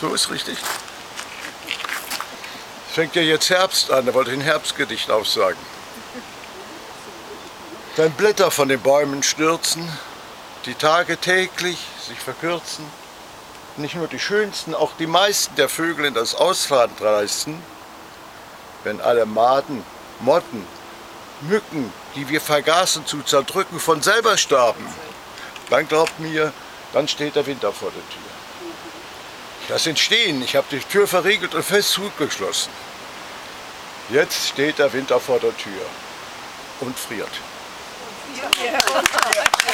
So ist richtig. Es fängt ja jetzt Herbst an, da wollte ich ein Herbstgedicht aufsagen. Wenn Blätter von den Bäumen stürzen, die Tage täglich sich verkürzen, nicht nur die schönsten, auch die meisten der Vögel in das Ausland reißen, wenn alle Maden, Motten, Mücken, die wir vergaßen zu zerdrücken, von selber starben, dann glaubt mir, dann steht der Winter vor der Tür. Das Entstehen, ich habe die Tür verriegelt und fest zugeschlossen. Jetzt steht der Winter vor der Tür und friert. Ja.